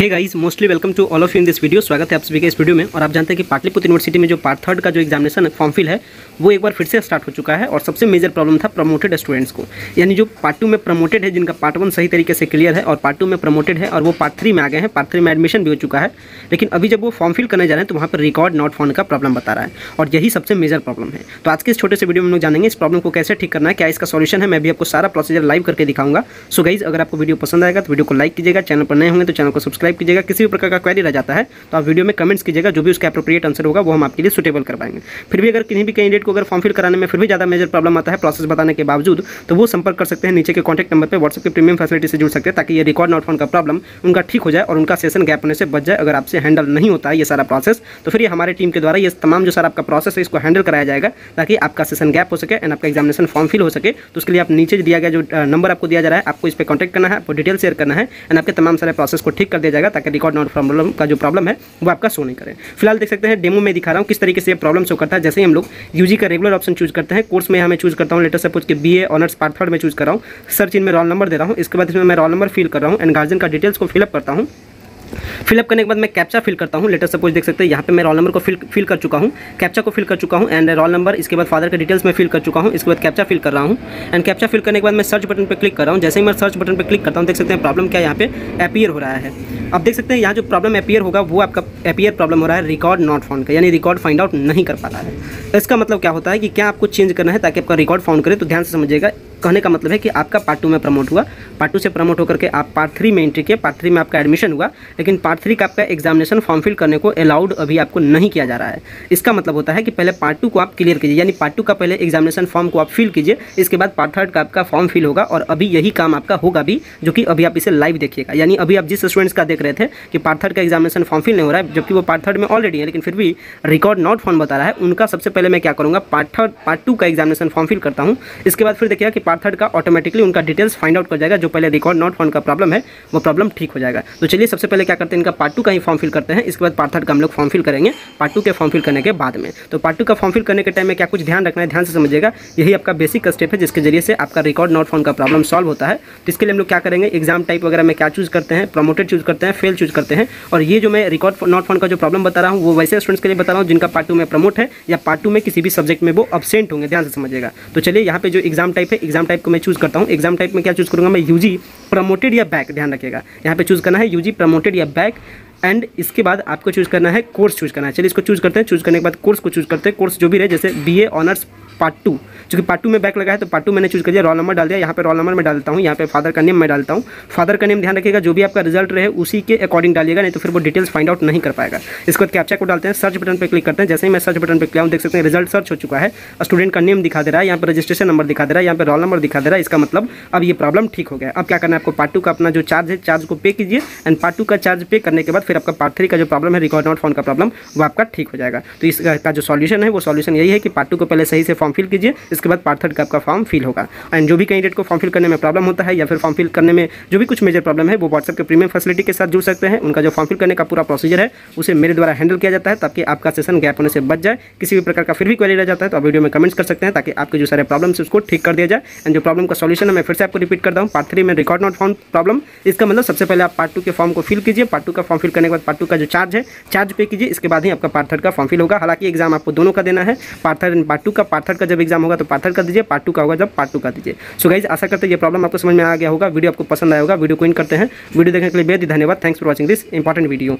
Hey guys mostly welcome to all of you in this video स्वागत है आप सभी के इस वीडियो में। और आप जानते हैं कि पाटलिपुत्र यूनिवर्सिटी में जो पार्ट थर्ड का जो एग्जामिनेशन फॉर्म फिल है, वो एक बार फिर से स्टार्ट हो चुका है और सबसे मेजर प्रॉब्लम था प्रमोटेड स्टूडेंट्स को। यानी जो पार्ट टू में प्रमोटेड है, जिनका पार्ट वन सही तरीके से क्लियर है और पार्ट टू में प्रमोटेड है और वो पार्ट थ्री में आ गए हैं पार्ट थ्री में एडमिशन भी हो चुका है। लेकिन अभी जब वो फॉर्म फिल करने जा रहे हैं तो वहाँ पर रिकॉर्ड नॉट फाउंड का प्रॉब्लम बता रहा है और यही सबसे मेजर प्रॉब्लम है। तो आज के इस छोटे से वीडियो में हम लोग जानेंगे इस प्रॉब्लम को कैसे ठीक करना है, क्या इसका सोल्यूशन है, मैं भी आपको सारा प्रोसीजर लाइव करके दिखाऊँगा। सो गाइज़ अगर आपको वीडियो पसंद आएगा तो वीडियो को लाइक कीजिएगा। चैनल पर नए होंगे तो चैनल को सब्सक्राइब कीजिएगा, किसी भी प्रकार का क्वेरी रह जाता है तो आप वीडियो में कमेंट्स कीजिएगा, जो भी उसका अप्रोप्रिएट आंसर होगा, वो हम आपके लिए सुटेबल करवाएँगे। फिर भी अगर किसी भी कैंडिडेट को अगर फॉर्म फिल कराने में फिर भी ज़्यादा मेजर प्रॉब्लम आता है प्रोसेस बताने के बावजूद तो वो संपर्क कर सकते हैं, नीचे के कॉन्टैक्ट नंबर पर व्हाट्सएप के प्रीमियम फैसिलिटी से जुड़ सकते हैं, ताकि ये रिकॉर्ड नॉट फ़ोन का प्रॉब्लम उनका ठीक हो जाए और उनका सेशन गैप होने से बच जाए। अगर आपसे हैंडल नहीं होता है ये सारा प्रोसेस तो फिर ये हमारे टीम के द्वारा ये तमाम जो सारा आपका प्रोसेस है, इसको हैंडल कराया जाएगा, ताकि आपका सेशन गैप हो सके एंड आपका एग्जामिनेशन फॉर्म फिल हो सके। तो उसके लिए आप नीचे दिया गया जो नंबर आपको दिया जा रहा है, आपको इस पर कॉन्टैक्ट करना है, आपको डिटेल शेयर करना है एंड आपके तमाम सारे प्रोसेस को ठीक कर दिया जाएगा। ताकि रिकॉर्ड नॉट प्रॉब्लम का जो प्रॉब्लम है, वो आपका शो नहीं करें। फ़िलहाल देख सकते हैं डेमो में दिखा रहा हूँ किस तरीके से प्रॉब्लम शो करता है। जैसे ही हम लोग यूजी का रेगुलर ऑप्शन चूज़ करते हैं कोर्स में हमें चूज़ करता हूँ लेटर सपोज़ के B A honours part third में चूज़ कर रहा हूँ। सर्च इन में रोल नंबर दे रहा हूँ। इसके बाद इसमें मैं रोल नंबर फिल कर रहा हूँ एंड गार्जियन का डिटेल्स को फिलअप करता हूँ। फिलअप करने के बाद मैं कैप्चा फिल करता हूँ। लेटर सपोज़ देख सकते हैं, यहाँ पे मैं रोल नंबर को फिल फिल कर चुका हूँ। कैप्चा को फिल कर चुका हूँ एंड रोल नंबर इसके बाद फादर के डिटेल्स में फिल कर चुका हूँ। इसके बाद कैप्चा फिल कर रहा हूँ। एंड कैप्चा फिल करने के बाद मैं सर्च बटन पर क्लिक कर रहा हूँ। जैसे ही मैं सर्च बटन पर क्लिक करता हूँ, देख सकते हैं प्रॉब्लम क्या यहाँ पे अपियर हो रहा है। अब देख सकते हैं, यहाँ जो प्रॉब्लम अपियर होगा, वो आपका अपियर प्रॉब्लम हो रहा है रिकॉर्ड नॉट फाउंड का, यानी रिकॉर्ड फाइंड आउट नहीं कर पा रहा है। इसका मतलब क्या होता है कि क्या आपको चेंज करना है ताकि आपका रिकॉर्ड फाउंड करे तो ध्यान से समझिएगा कहने का मतलब है कि आपका पार्ट टू में प्रमोट हुआ। पार्ट टू से प्रमोट होकर के आप पार्ट थ्री में एंट्री किए पार्ट थ्री में आपका एडमिशन हुआ, लेकिन पार्ट थ्री का आपका एग्जामिनेशन फॉर्म फिल करने को अलाउड अभी आपको नहीं किया जा रहा है। इसका मतलब होता है कि पहले पार्ट टू को आप क्लियर कीजिए, यानी पार्ट टू का पहले एग्जामिनेशन फॉर्म को आप फिल कीजिए, इसके बाद पार्ट थर्ड का आपका फॉर्म फिल होगा और अभी यही काम आपका होगा भी, जो कि अभी आप इसे लाइव देखिएगा। यानी अभी आप जिस स्टूडेंट्स का देख रहे थे कि पार्ट थर्ड का एग्जामिनेशन फॉर्म फिल नहीं हो रहा है, जबकि वो पार्ट थर्ड में ऑलरेडी है, लेकिन फिर भी रिकॉर्ड नॉट फॉर्म बता रहा है, उनका सबसे पहले मैं क्या करूँगा पार्ट थर्ड पार्ट टू का एग्जामिनेशन फॉर्म फिल करता हूँ। इसके बाद फिर देखिएगा कि पार्ट थर्ड का ऑटोमेटिक ऑटोमेटिकली उनका डिटेल्स फाइंड आउट कर जाएगा। जो पहले रिकॉर्ड नॉट फाउंड का प्रॉब्लम है, वो प्रॉब्लम ठीक हो जाएगा। तो चलिए सबसे पहले क्या करते हैं, इनका पार्ट टू का ही फॉर्म फिल करते हैं। इसके बाद पार्ट थर्ड का हम लोग फॉर्म फिल करेंगे पार्ट टू के फॉर्म फिल करने के बाद में। तो पार्ट टू का फॉर्म फिल करने के टाइम में क्या कुछ ध्यान रखना है, ध्यान से समझिएगा। यही आपका बेसिक स्टेप है, जिसके ज़रिए से आपका रिकॉर्ड नॉट फाउंड का प्रॉब्लम सॉल्व होता है। तो इसके लिए हम लोग क्या करेंगे एग्ज़ाम टाइप वगैरह में क्या चूज़ करते हैं प्रमोटेड चूज़ करते हैं फेल चूज़ करते हैं। और ये जो मैं रिकॉर्ड नॉट फाउंड का जो प्रॉब्लम बता रहा हूँ, वो वैसे स्टूडेंट्स के लिए बता रहा हूँ, जिनका पार्ट टू में प्रमोट है, या पार्ट टू में किसी भी सब्जेक्ट में वो अपसेंट होंगे। ध्यान से समझिएगा। तो चलिए यहाँ पे जो एग्ज़ाम टाइप है एग्ज़ाम टाइप को मैं चूज़ करता हूँ। एग्ज़ाम टाइप में क्या चूज़ करूँगा? मैं यूजी प्रमोटेड या बैक ध्यान रखिएगा। यहाँ पे चूज़ करना है यूजी प्रमोटेड या बैक एंड इसके बाद आपको चूज़ करना है कोर्स चूज़ करना है। चलिए इसको चूज़ करते हैं। चूज़ करने के बाद कोर्स को चूज़ करते हैं। कोर्स जो भी रहे, जैसे बीए ऑनर्स पार्ट टू क्योंकि पार्ट टू में बैक लगा है तो पार्ट टू मैंने चूज़ कर दिया रोल नंबर डाल दिया। यहाँ पे रोल नंबर में डालता हूँ, यहाँ पे फादर का नेम मैं डालता हूँ। फादर का नेम ध्यान रखिएगा, जो भी आपका रिज़ल्ट रहे, उसी के अकॉर्डिंग डालिएगा, नहीं तो फिर वो डिटेल्स फाइंड आउट नहीं कर पाएगा। इसके बाद कैप्चा को डालते हैं सर्च बटन पर क्लिक करते हैं। जैसे ही मैं सर्च बटन पर क्लिक देख सकते हैं रिज़ल्ट सर्च हो चुका है। स्टूडेंट का नेम दिखा दे रहा है, यहाँ पर रजिस्ट्रेशन नंबर दिखा दे रहा है, यहाँ पर रोल नंबर दिखा दे रहा है। इसका मतलब अब ये प्रॉब्लम ठीक हो गया। अब क्या करना है आपको पार्ट टू का अपना जो चार्ज है चार्ज को पे कीजिए। एंड पार्ट टू का चार्ज पे करने के बाद फिर आपका पार्ट थ्री का जो प्रॉब्लम है रिकॉर्ड नॉट फ़ोन का प्रॉब्लम वो आपका ठीक हो जाएगा। तो इसका जो सॉल्यूशन है, वो सॉल्यूशन यही है कि पार्ट टू को पहले सही से फॉर्म फिल कीजिए, इसके बाद पार्ट थर्ड का आपका फॉर्म फिल होगा। एंड जो भी कैंडिडेट को फॉर्म फिल करने में प्रॉब्लम होता है या फिर फॉर्म फिल करने में जो भी कुछ मेजर प्रॉब्लम है, वो व्हाट्सएप के प्रीमियम फैसिलिटी के साथ जुड़ सकते हैं। उनका जो फॉर्म फिल करने का पूरा प्रोसीजर है, उसे मेरे द्वारा हैंडल किया जाता है ताकि आपका सेशन गैप होने से बच जाए। किसी भी प्रकार का फिर भी क्वेरी रह जाता है तो आप वीडियो में कमेंट्स कर सकते हैं ताकि आपके जो सारे प्रॉब्लम है, उसको ठीक कर दिया जाए। एंड जो प्रॉब्लम का सॉल्यूशन है, मैं फिर से आपको रिपीट करता हूँ। पार्ट थ्री में रिकॉर्ड नॉट फाउंड प्रॉब्लम इसका मतलब सबसे पहले आप पार्ट टू के फॉर्म को फिल कीजिए। पार्ट टू का फॉर्म फिल करने के बाद पार्ट टू का जो चार्ज है चार्ज पे कीजिए। इसके बाद ही आपका पार्ट थर्ड का फॉर्म फिल होगा। हालाँकि एग्ज़ाम आपको दोनों का देना है। Part third and part two का पार्ट थर्ड का जब एग्ज़ाम होगा तो पार्ट थर्ड का दीजिए पार्ट टू का होगा जब पार्ट टू का दीजिए। सो गाइज़ आशा करते हैं ये प्रॉब्लम आपको समझ में आ गया होगा वीडियो आपको पसंद आया होगा वीडियो को इन करते हैं। वीडियो देखने के लिए बेहद धन्यवाद। Thanks for watching this important video